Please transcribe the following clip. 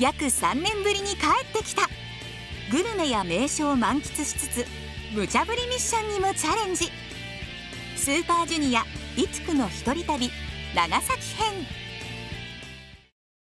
約3年ぶりに帰ってきた。グルメや名所を満喫しつつ無茶ぶりミッションにもチャレンジ。スーパージュニアいつくの一人旅長崎編。